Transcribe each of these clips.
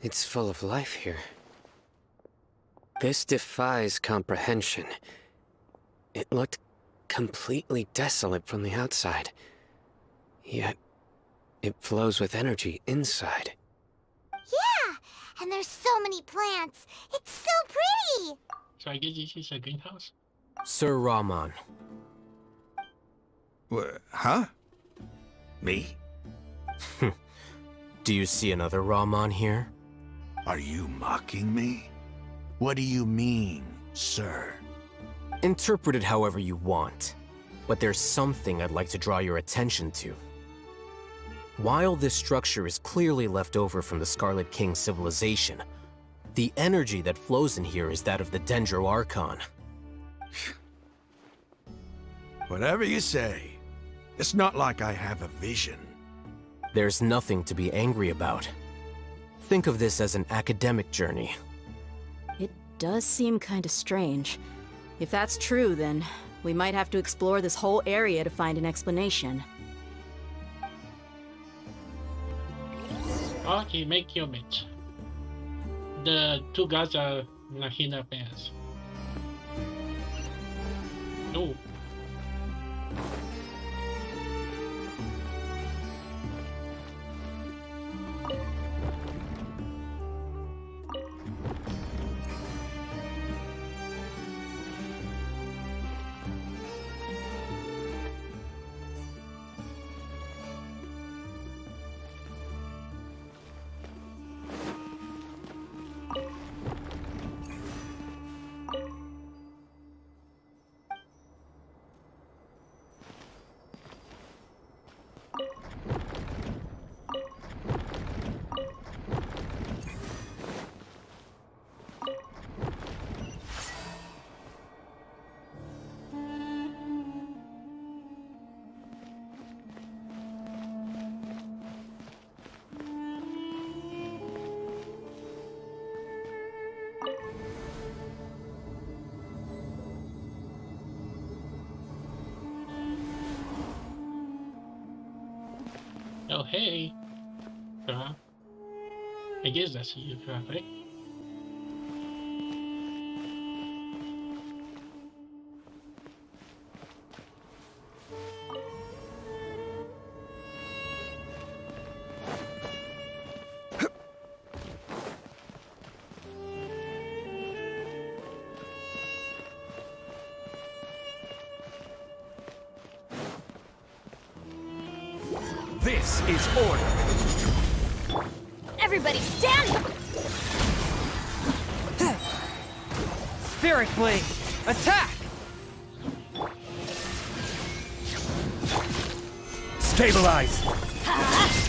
It's full of life here. This defies comprehension. It looked completely desolate from the outside. Yet, it flows with energy inside. Yeah, and there's so many plants. It's so pretty. So I guess this is a greenhouse. Sir Rahman, Wha- huh? Me? do you see another Rahman here? Are you mocking me? What do you mean, sir? Interpret it however you want, but there's something I'd like to draw your attention to. While this structure is clearly left over from the Scarlet King civilization, the energy that flows in here is that of the Dendro Archon. Whatever you say. It's not like I have a vision. There's nothing to be angry about. Think of this as an academic journey. It does seem kinda strange. If that's true, then we might have to explore this whole area to find an explanation. Okay, make your match. The two guys are Lahina fans. Oh, hey. Uh, I guess that's you? Attack! Stabilize!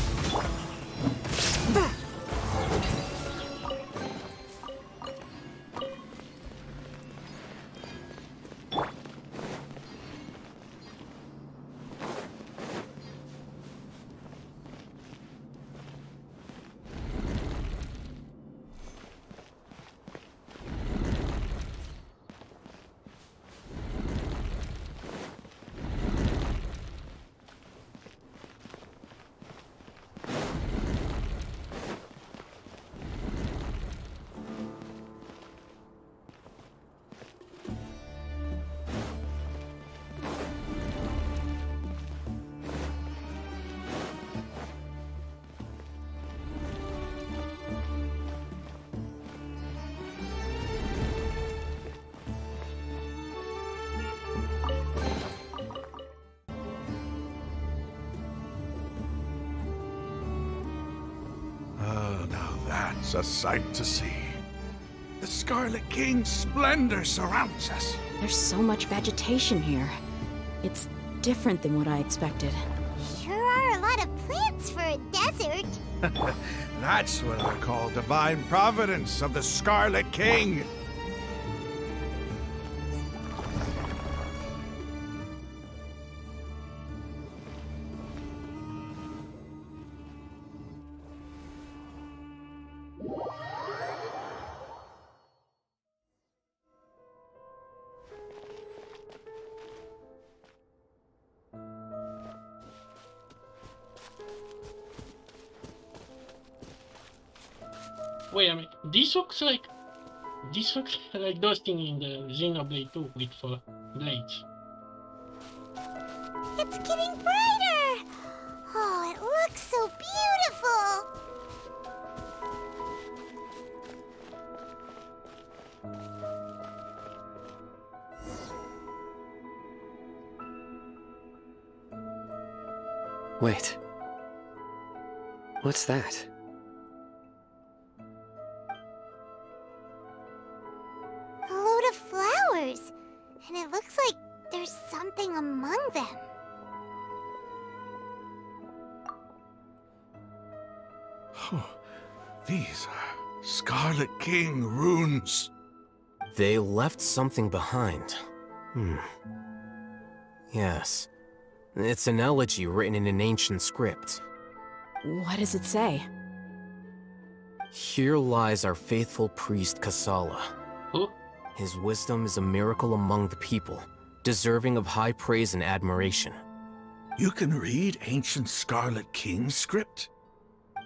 that's a sight to see. The Scarlet King's splendor surrounds us. There's so much vegetation here. It's different than what I expected. Sure are a lot of plants for a desert. That's what I call divine providence of the Scarlet King. Wait a minute. This looks like this looks like those things in the Xenoblade 2 with for blades. It's getting brighter! Oh, it looks so beautiful! Wait. What's that? They left something behind. Hmm. Yes. It's an elegy written in an ancient script. What does it say? Here lies our faithful priest Kasala. Who? His wisdom is a miracle among the people, deserving of high praise and admiration. You can read ancient Scarlet King script?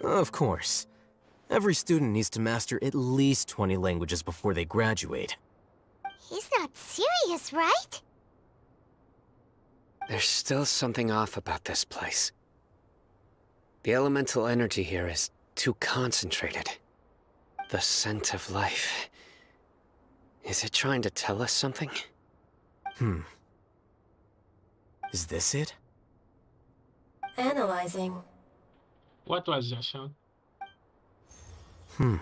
Of course. Every student needs to master at least 20 languages before they graduate. He's not serious, right? There's still something off about this place. The elemental energy here is too concentrated. The scent of life. Is it trying to tell us something? Hmm. Is this it? Analyzing. What was that sound? Hmm.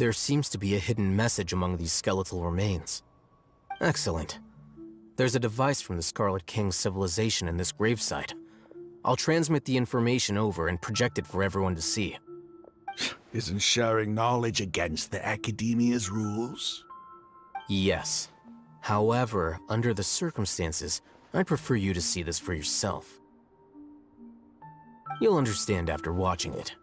There seems to be a hidden message among these skeletal remains. Excellent. There's a device from the Scarlet King's civilization in this gravesite. I'll transmit the information over and project it for everyone to see. Isn't sharing knowledge against the Academia's rules? Yes. However, under the circumstances, I'd prefer you to see this for yourself. You'll understand after watching it.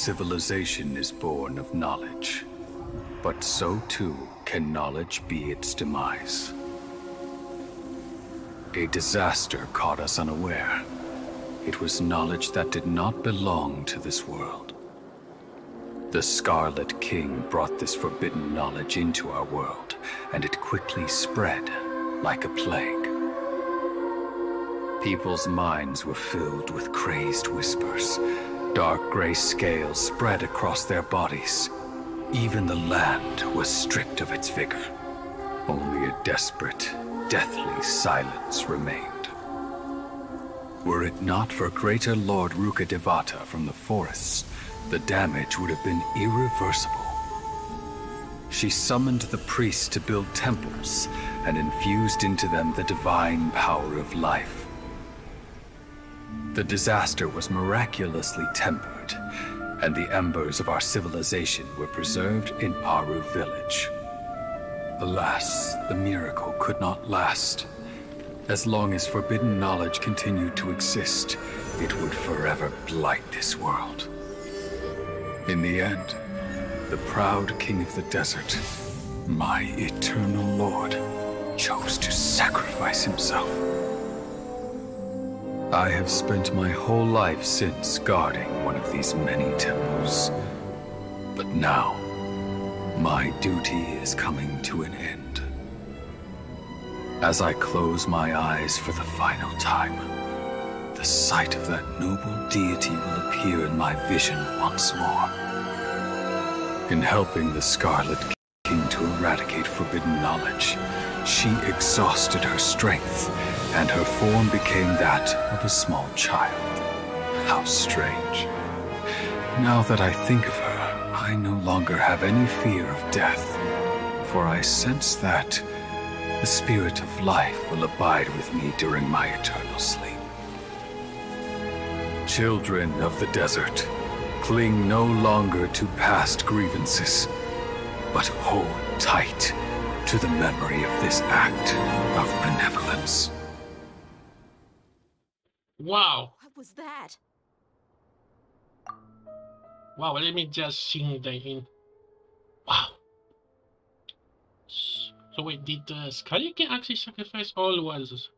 Civilization is born of knowledge, but so too can knowledge be its demise. A disaster caught us unaware. It was knowledge that did not belong to this world. The Scarlet King brought this forbidden knowledge into our world, and it quickly spread like a plague. People's minds were filled with crazed whispers. Dark gray scales spread across their bodies. Even the land was stripped of its vigor. Only a desperate, deathly silence remained. Were it not for greater Lord Rukkhadevata from the forests, the damage would have been irreversible. She summoned the priests to build temples and infused into them the divine power of life. The disaster was miraculously tempered, and the embers of our civilization were preserved in Aaru village. Alas, the miracle could not last. As long as forbidden knowledge continued to exist, it would forever blight this world. In the end, the proud king of the desert, my eternal lord, chose to sacrifice himself. I have spent my whole life since guarding one of these many temples. But now, my duty is coming to an end. As I close my eyes for the final time, the sight of that noble deity will appear in my vision once more. In helping the Scarlet King to eradicate forbidden knowledge, she exhausted her strength, and her form became that of a small child. How strange. Now that I think of her, I no longer have any fear of death, for I sense that the spirit of life will abide with me during my eternal sleep. Children of the desert, cling no longer to past grievances, but hold tight to the memory of this act of benevolence. Wow. What was that? Wow, let me just sing the in Wow. So wait, did the Scarlet King actually sacrifice all was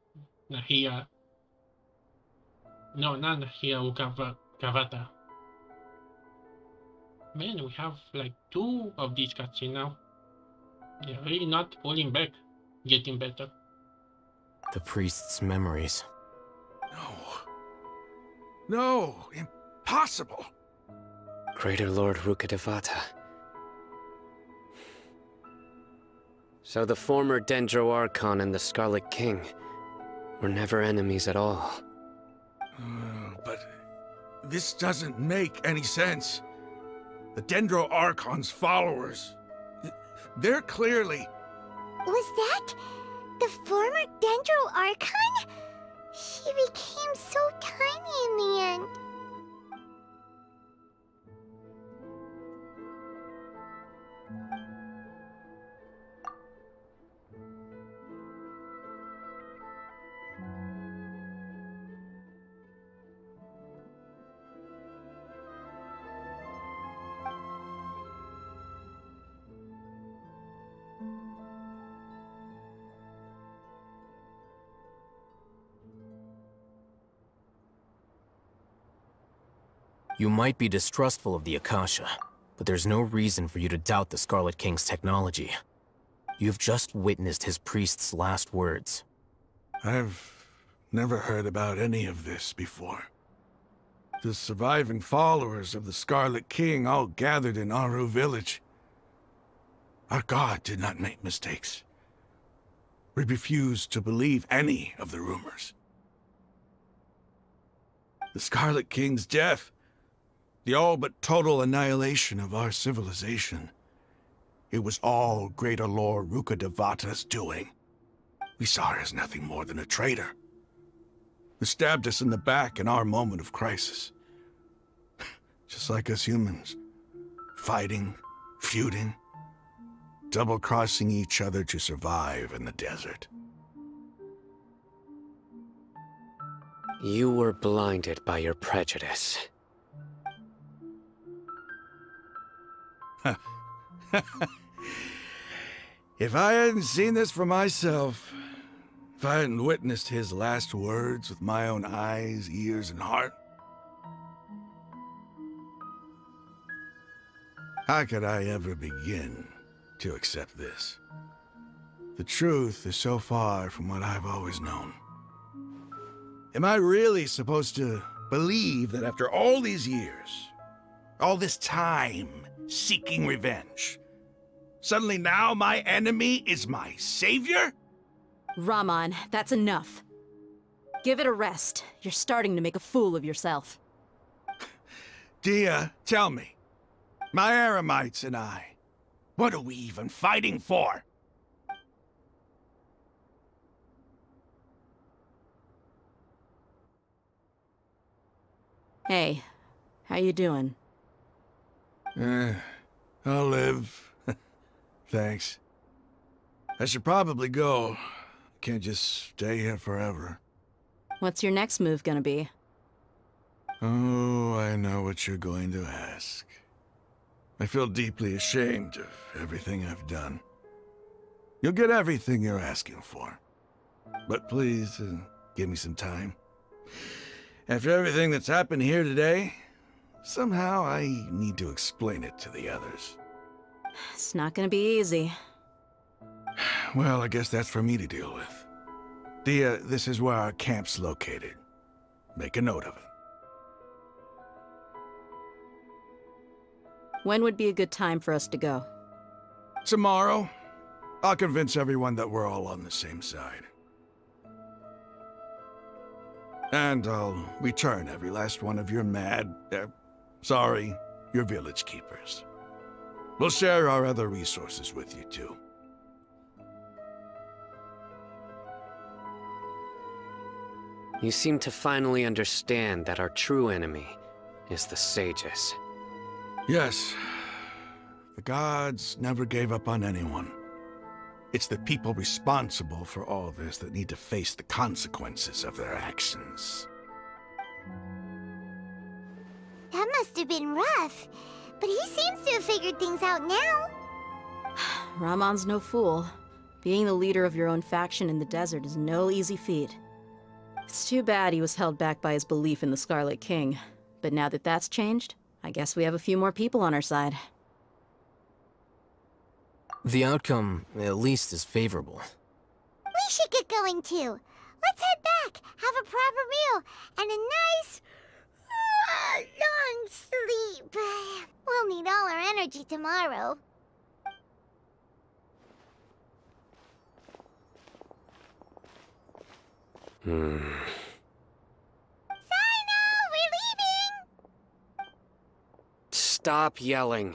Nahia? No, not Nahia Ukava, Kavata. Man, we have like two of these cutscenes now. They're really not pulling back, getting better. The priest's memories. No. No, impossible. Greater Lord Rukkhadevata. So the former Dendro Archon and the Scarlet King were never enemies at all. Uh, but this doesn't make any sense. The Dendro Archon's followers, they're clearly... Was that the former Dendro Archon? She became so tiny in the end. You might be distrustful of the Akasha, but there's no reason for you to doubt the Scarlet King's technology. You've just witnessed his priest's last words. I've never heard about any of this before. The surviving followers of the Scarlet King all gathered in Aaru village. Our god did not make mistakes. We refused to believe any of the rumors. The Scarlet King's death the all but total annihilation of our civilization. It was all Greater Lord Rukkhadevata's doing. We saw her as nothing more than a traitor. Who stabbed us in the back in our moment of crisis. Just like us humans. Fighting, feuding, double-crossing each other to survive in the desert. You were blinded by your prejudice. if I hadn't seen this for myself, if I hadn't witnessed his last words with my own eyes, ears, and heart, how could I ever begin to accept this? The truth is so far from what I've always known. Am I really supposed to believe that after all these years, all this time, seeking revenge. Suddenly now my enemy is my savior? Raman, that's enough. Give it a rest. You're starting to make a fool of yourself. Dehya, tell me. My Eremites and I, what are we even fighting for? Hey, how you doing? Eh, I'll live. Thanks. I should probably go. Can't just stay here forever. What's your next move gonna be? Oh, I know what you're going to ask. I feel deeply ashamed of everything I've done. You'll get everything you're asking for. But please, uh, give me some time. After everything that's happened here today, Somehow I need to explain it to the others. It's not gonna be easy. Well, I guess that's for me to deal with. Dehya, this is where our camp's located. Make a note of it. When would be a good time for us to go? Tomorrow. I'll convince everyone that we're all on the same side. And I'll return every last one of your mad, uh, Sorry, your village keepers. We'll share our other resources with you, too. You seem to finally understand that our true enemy is the Sages. Yes. The gods never gave up on anyone. It's the people responsible for all this that need to face the consequences of their actions. That must have been rough. But he seems to have figured things out now. Ramon's no fool. Being the leader of your own faction in the desert is no easy feat. It's too bad he was held back by his belief in the Scarlet King. But now that that's changed, I guess we have a few more people on our side. The outcome, at least, is favorable. We should get going too. Let's head back, have a proper meal, and a nice, uh, long sleep. We'll need all our energy tomorrow. Hmm. Cyno, we're leaving! Stop yelling.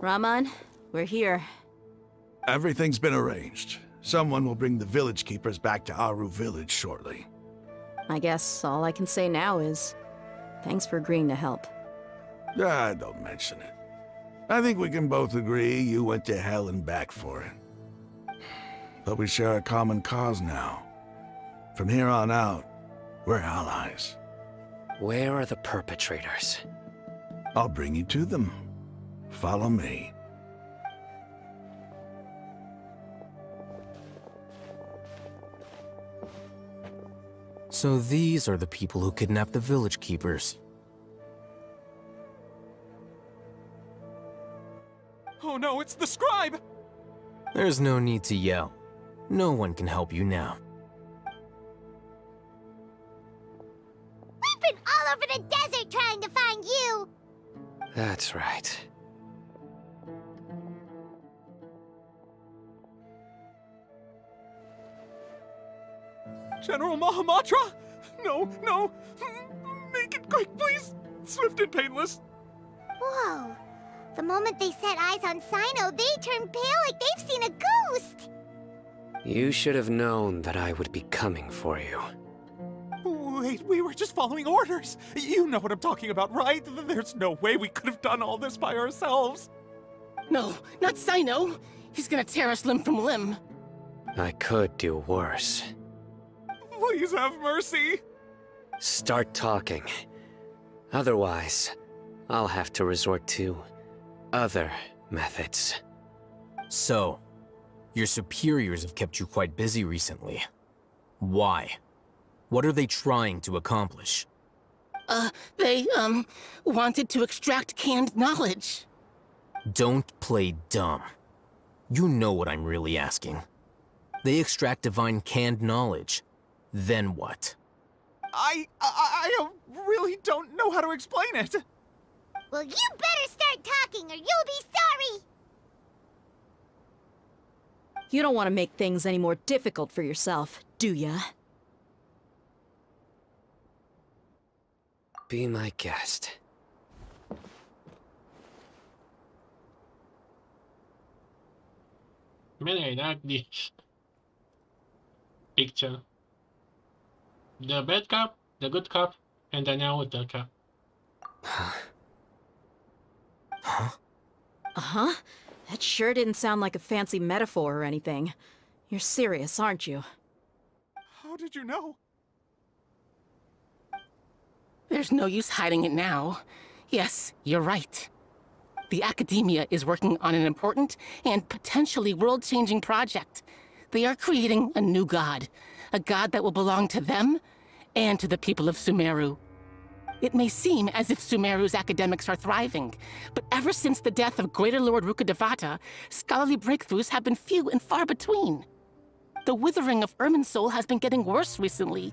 Ramon, we're here. Everything's been arranged. Someone will bring the village keepers back to Aaru village shortly. I guess all I can say now is thanks for agreeing to help. Ah, don't mention it. I think we can both agree you went to hell and back for it. But we share a common cause now. From here on out, we're allies. Where are the perpetrators? I'll bring you to them. Follow me. So these are the people who kidnapped the village keepers. Oh no, it's the scribe! There's no need to yell. No one can help you now. We've been all over the desert trying to find you! That's right. General Mahamatra? No, no! Make it quick, please! Swift and painless! Whoa. The moment they set eyes on Cyno, they turn pale like they've seen a ghost! You should have known that I would be coming for you. Wait, we were just following orders! You know what I'm talking about, right? There's no way we could have done all this by ourselves! No, not Cyno! He's gonna tear us limb from limb. I could do worse. Please have mercy! Start talking. Otherwise, I'll have to resort to other methods. So, your superiors have kept you quite busy recently. Why? What are they trying to accomplish? Uh, they, um, wanted to extract canned knowledge. Don't play dumb. You know what I'm really asking. They extract divine canned knowledge. Then what? I, I, I really don't know how to explain it. Well, you better start talking or you'll be sorry! You don't want to make things any more difficult for yourself, do ya? Be my guest. Man, I like this picture. The bad cop, the good cop, and the Naruto cop. Uh-huh. That sure didn't sound like a fancy metaphor or anything. You're serious, aren't you? How did you know? There's no use hiding it now. Yes, you're right. The Academia is working on an important and potentially world-changing project. They are creating a new god. A god that will belong to them and to the people of Sumeru. It may seem as if Sumeru's academics are thriving, but ever since the death of Greater Lord Rukkhadevata, scholarly breakthroughs have been few and far between. The withering of Irminsul has been getting worse recently.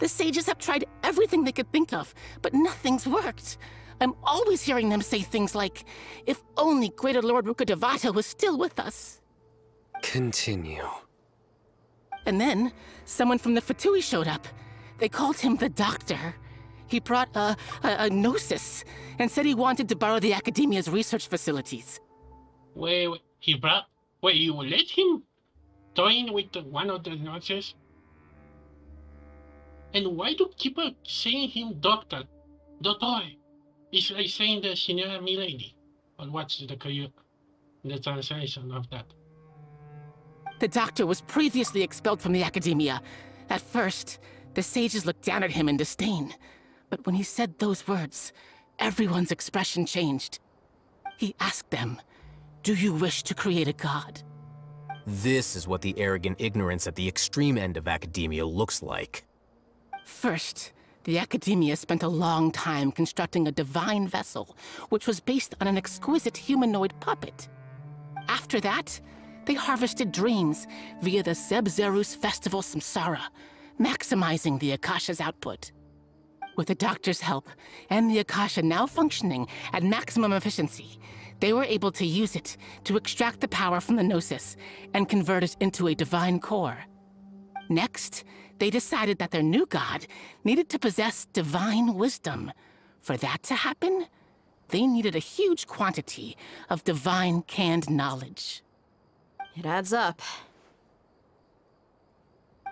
The sages have tried everything they could think of, but nothing's worked. I'm always hearing them say things like, if only Greater Lord Rukkhadevata was still with us. Continue. And then, someone from the Fatui showed up. They called him the Doctor. He brought a, a, a gnosis and said he wanted to borrow the Academia's research facilities. Wait, wait. He brought. Wait, you let him join with the, one of the nurses? And why do people saying him doctor? Doctor? It's like saying the senior milady. Or what's the, the translation of that? The doctor was previously expelled from the academia. At first, the sages looked down at him in disdain. But when he said those words, everyone's expression changed. He asked them, do you wish to create a god? This is what the arrogant ignorance at the extreme end of academia looks like. First, the Academia spent a long time constructing a divine vessel, which was based on an exquisite humanoid puppet. After that, they harvested dreams via the Sabzeruz Festival Samsara, maximizing the Akasha's output. With the Doctor's help, and the Akasha now functioning at maximum efficiency, they were able to use it to extract the power from the Gnosis and convert it into a divine core. Next, they decided that their new god needed to possess divine wisdom. For that to happen, they needed a huge quantity of divine canned knowledge. It adds up.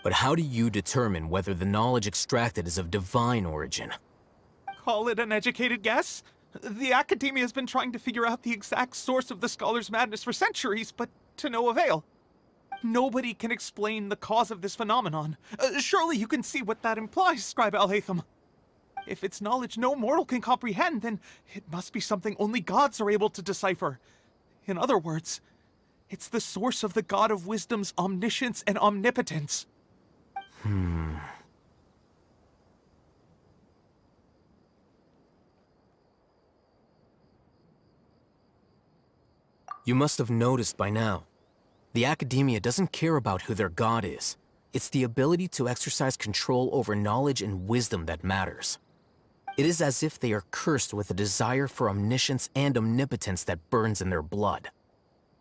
But how do you determine whether the knowledge extracted is of divine origin? Call it an educated guess? The Academia has been trying to figure out the exact source of the Scholar's madness for centuries, but to no avail. Nobody can explain the cause of this phenomenon. Uh, surely you can see what that implies, Scribe Alhaitham. If it's knowledge no mortal can comprehend, then it must be something only gods are able to decipher. In other words, it's the source of the God of Wisdom's omniscience and omnipotence. Hmm. You must have noticed by now. The Academia doesn't care about who their god is. It's the ability to exercise control over knowledge and wisdom that matters. It is as if they are cursed with a desire for omniscience and omnipotence that burns in their blood.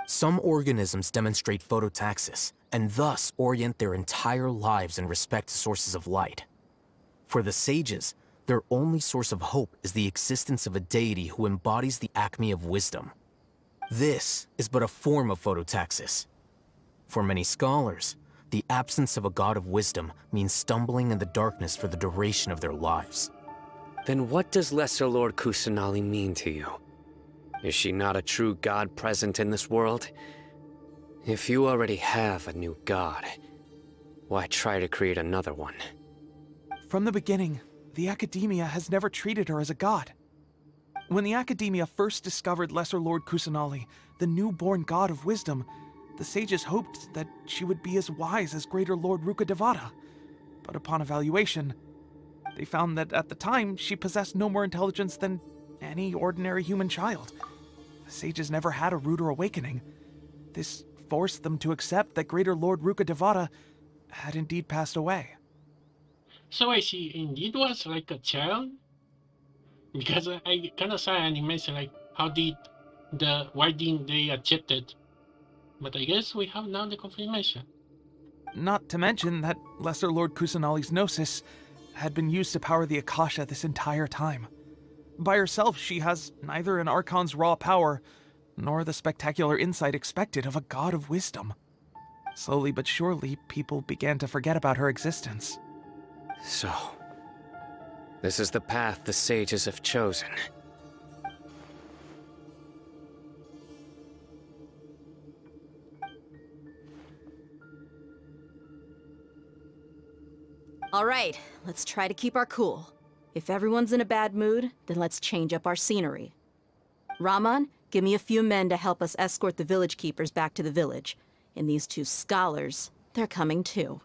Some organisms demonstrate phototaxis, and thus orient their entire lives in respect to sources of light. For the sages, their only source of hope is the existence of a deity who embodies the acme of wisdom. This is but a form of phototaxis, for many scholars, the absence of a god of wisdom means stumbling in the darkness for the duration of their lives. Then what does Lesser Lord Kusanali mean to you? Is she not a true god present in this world? If you already have a new god, why try to create another one? From the beginning, the Academia has never treated her as a god. When the Academia first discovered Lesser Lord Kusanali, the newborn god of wisdom, the sages hoped that she would be as wise as Greater Lord Rukkhadevata. But upon evaluation, they found that at the time she possessed no more intelligence than any ordinary human child. Sages never had a ruder awakening. This forced them to accept that Greater Lord Rukkhadevata had indeed passed away. So I see, indeed was like a child? Because I, kind of saw an animation like how did the why didn't they accept it but I guess we have now the confirmation. Not to mention that Lesser Lord Kusanali's Gnosis had been used to power the Akasha this entire time. By herself, she has neither an Archon's raw power, nor the spectacular insight expected of a god of wisdom. Slowly but surely, people began to forget about her existence. So, this is the path the sages have chosen. All right, let's try to keep our cool. If everyone's in a bad mood, then let's change up our scenery. Raman, give me a few men to help us escort the village keepers back to the village. And these two scholars, they're coming too.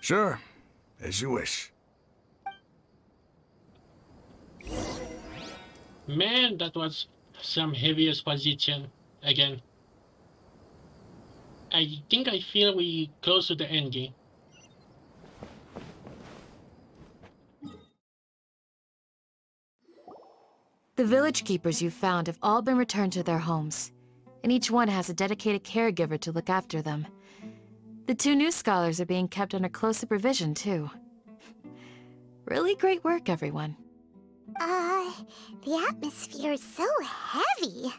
Sure, as you wish. Man, that was some heavy exposition again. I think I feel we close to the end game. The village keepers you found have all been returned to their homes, and each one has a dedicated caregiver to look after them. The two new scholars are being kept under close supervision, too. Really great work, everyone. Uh, the atmosphere is so heavy.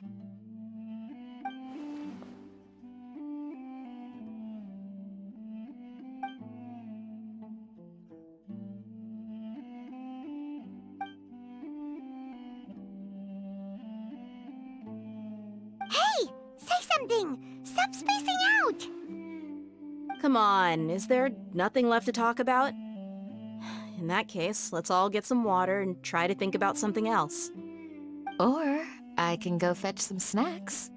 Come is there nothing left to talk about? In that case, let's all get some water and try to think about something else. Or I can go fetch some snacks.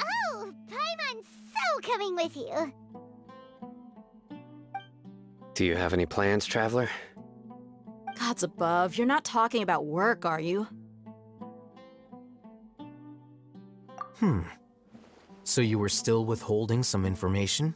Oh, Paimon's so coming with you. Do you have any plans, Traveler? Gods above, you're not talking about work, are you? Hmm. So you were still withholding some information?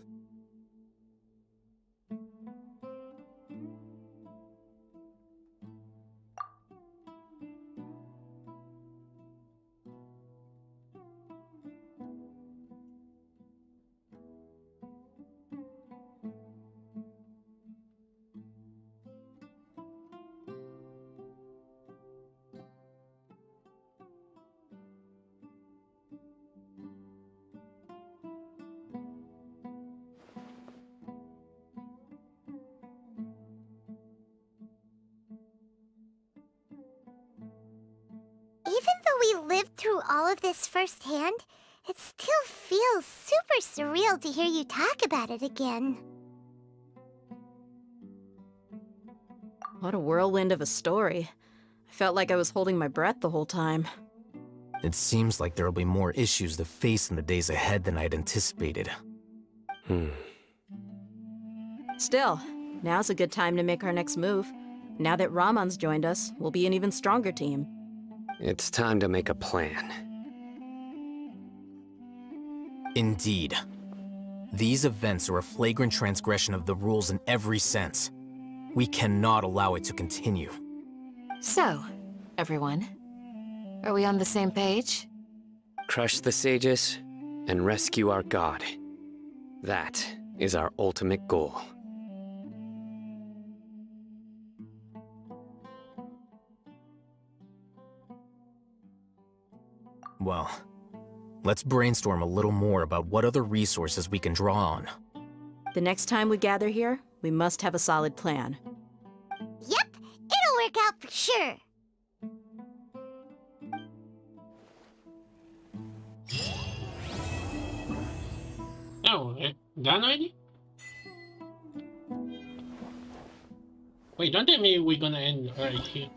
Though we lived through all of this firsthand, it still feels super surreal to hear you talk about it again. What a whirlwind of a story. I felt like I was holding my breath the whole time. It seems like there'll be more issues to face in the days ahead than I'd anticipated. Hmm. Still, now's a good time to make our next move. Now that Ramon's joined us, we'll be an even stronger team. It's time to make a plan. Indeed. These events are a flagrant transgression of the rules in every sense. We cannot allow it to continue. So, everyone, are we on the same page? Crush the Sages and rescue our god. That is our ultimate goal. Well, let's brainstorm a little more about what other resources we can draw on. The next time we gather here, we must have a solid plan. Yep, it'll work out for sure. Oh, eh, done already? Wait, don't tell me we're gonna end right here.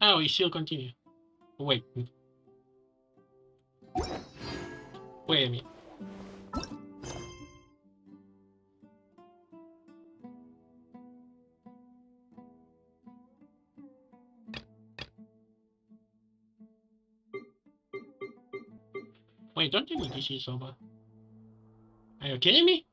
Oh, we still continue. Wait. Wait a minute. Wait, don't tell me this is over. Are you kidding me?